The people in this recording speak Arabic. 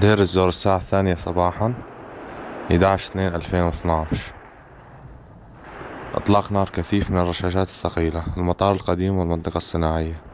دير الزور الساعة الثانية صباحا 11 2 2012 إطلاق نار كثيف من الرشاشات الثقيلة المطار القديم والمنطقة الصناعية.